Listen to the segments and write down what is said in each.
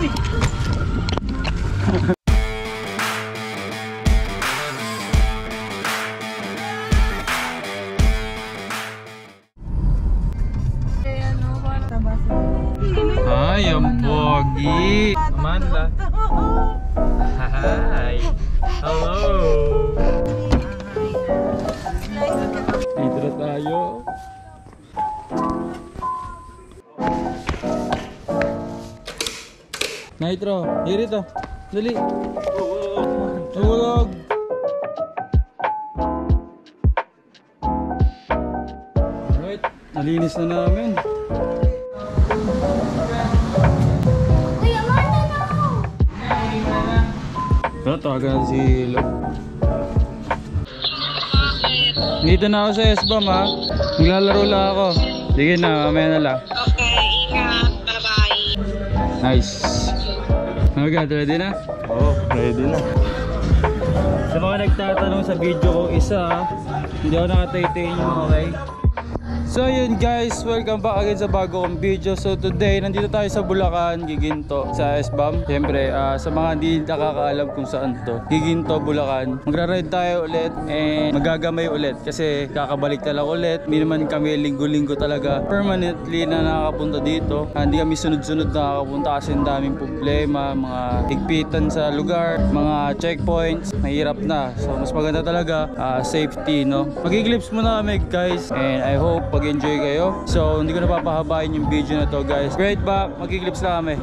Ay, ang pogi. Amanda. Nitro, dito. Dali. Tulog. Alright, nalinis na namin. Pero tawagan si Lo. Dito na ako sa SBAM ha. Maglalaro lang ako. Sige na, mamaya na lang. Okay, ingat. Bye-bye. Nice. Magad, ready na? Oo, ready na. Sa mga nagtatanong sa video ko, isa ha. Hindi ako nakataytay nyo, okay? So yun guys, welcome back again sa bago kong video. So today, nandito tayo sa Bulacan, Giginto Sa SBAM. Siyempre, ah, sa mga hindi nakakaalam kung saan to Giginto, Bulacan. Magra-ride tayo ulit And magagamay ulit Kasi kakabalik na lang ulit. Hindi naman kami linggo-linggo talaga Permanently na nakakapunta dito. Ah, Hindi kami sunod-sunod nakakapunta Kasi daming problema Mga higpitan sa lugar Mga checkpoints. Mahirap na. So mas maganda talaga ah, Safety no? Magiglips muna kami guys. And I hope pag-enjoy kayo. So hindi ko na papahabain yung video na to guys. Great ba? Magiglips na kami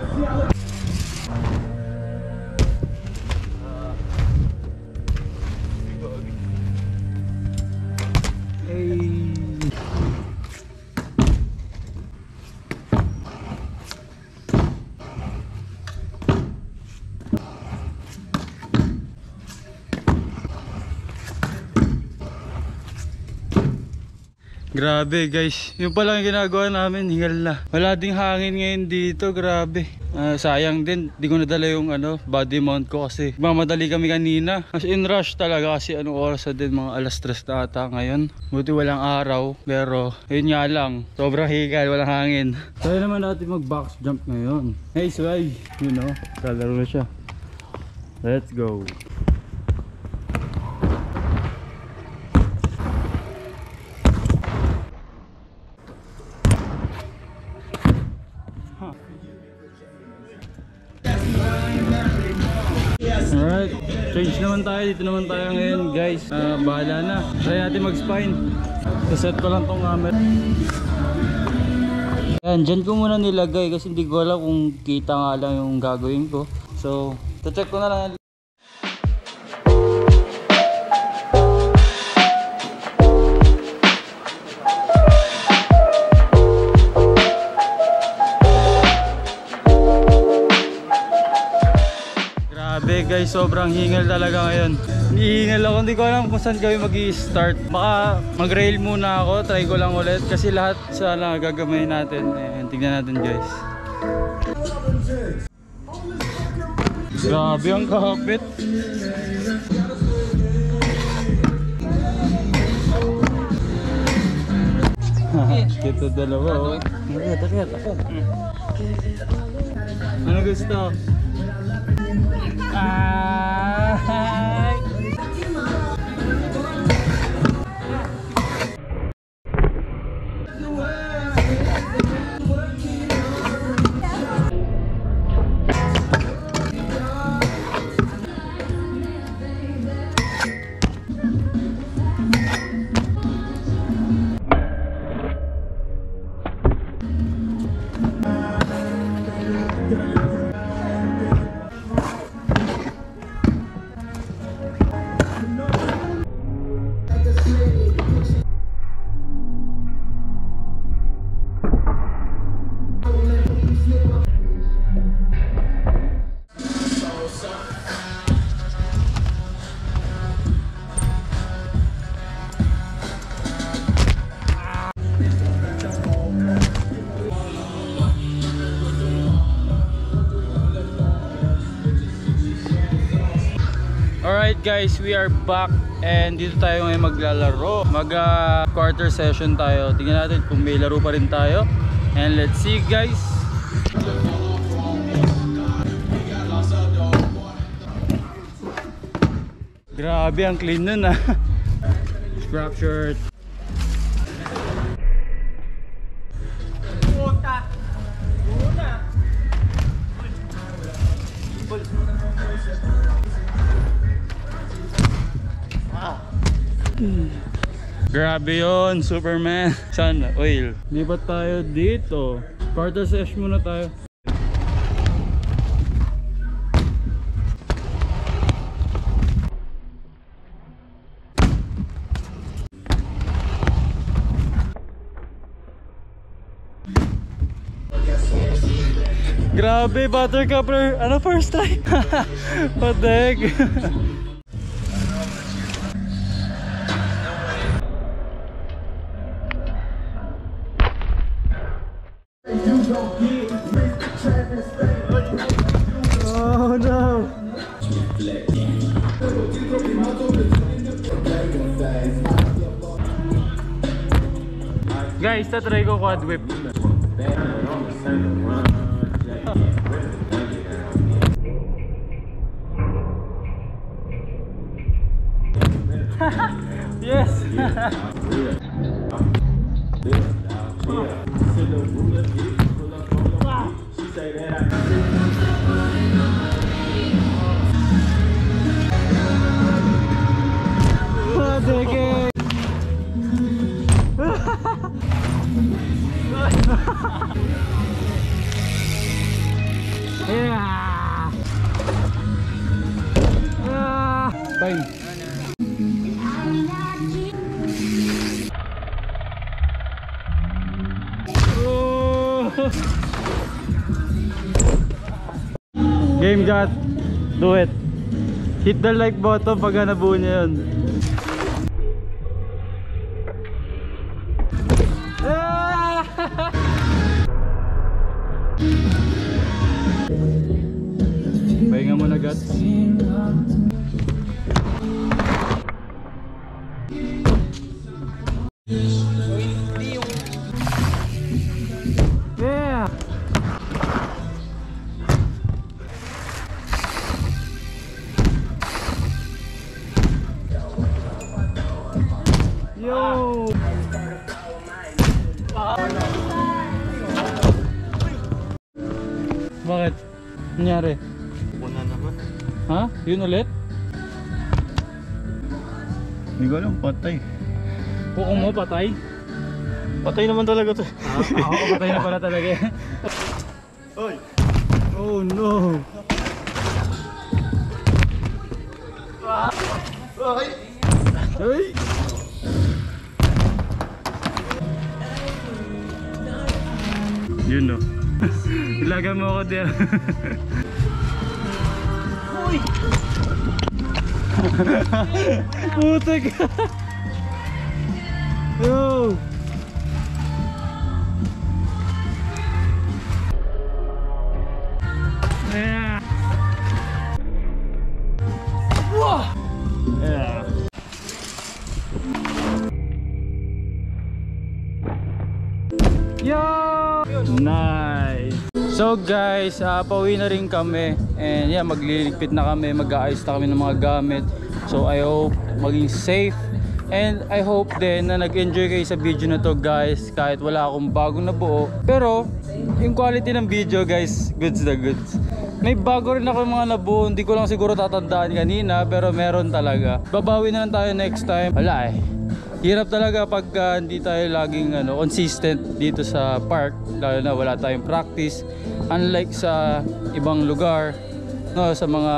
Grabe guys, yung pala yung ginagawa namin, hingal na. Wala ding hangin ngayon dito, grabe. Ah, sayang din, di ko nadala yung ano, body mount ko kasi mamadali kami kanina. As in rush talaga kasi anong oras na din, mga alas 3 na ata ngayon. Buti walang araw, pero yun nga lang, sobrang higal, walang hangin. Kaya naman natin mag box jump ngayon. Hey Sway, you know, kalaro na siya. Let's go. Alright, change naman tayo. Dito naman tayo ngayon guys. Ah, bahala na. Try natin mag-spine. Kaset ko lang tong camera. Yan, dyan ko muna nilagay kasi hindi ko alam kung kita nga lang yung gagawin ko. So, check ko na lang. Grabe guys, sobrang hingal talaga ngayon. Hihingal ako, hindi ko alam kung saan kami mag start Baka mag-rail muna ako, try ko lang ulit. Kasi lahat sana gagamayin natin. Eh, tignan natin guys. Grabe ang kapit. Kita dalawa oh. Takit, takit. Ano gusto? Ay! guys, we are back and dito tayo ngayon maglalaro. Mag uh, quarter session tayo. Tingnan natin kung may laro pa rin tayo. And let's see guys. Grabe ang clean nun ah. Scrap shirt. Grabe yon Superman. Sun oil. Libat tayo dito. Quarter sesh muna tayo. Grabe, buttercup ano first time? What Guys, tatry ko quad whip. yes! What the Yeah! Game got. Do it. Hit the like button nabuo niya yun. Yeah. Yo. Bakit? Nangyari? Ha? Yun ulit? Hindi ko alam, patay. Kuko mo patay? Patay naman talaga to. Ah, ako patay na pala talaga. Oy! Oh no! Ay! Ay! Yun no. Ilaga mo ako din. Uy! Putek! Yo! Yeah! Wah! Yeah. Yo! Nice! So guys, uh, pauwi na rin kami and yeah, magliligpit na kami, mag-aayos na kami ng mga gamit. So I hope maging safe and I hope din na nag-enjoy kayo sa video na to guys kahit wala akong bagong nabuo. Pero yung quality ng video guys, goods na goods. May bago rin ako mga nabuo, hindi ko lang siguro tatandaan kanina pero meron talaga. Babawi na lang tayo next time. Wala eh. Hirap talaga pag ah, hindi tayo laging ano, consistent dito sa park lalo na wala tayong practice. Unlike sa ibang lugar no sa mga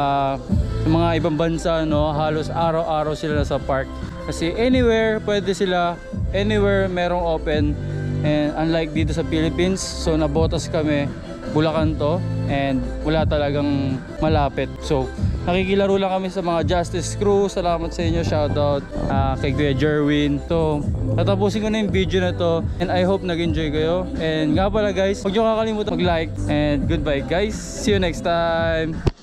sa mga ibang bansa no halos araw-araw sila nasa park. Kasi anywhere pwede sila anywhere merong open. And unlike dito sa Philippines so nabotas kami Bulacan to and wala talagang malapit. So nakikilaro lang kami sa mga Justice Crew. Salamat sa inyo. Shoutout uh, kay Kuya Jerwin. So tatapusin ko na yung video na to. And I hope nag-enjoy kayo. And nga pala guys huwag nyo kakalimutan mag-like. And goodbye guys. See you next time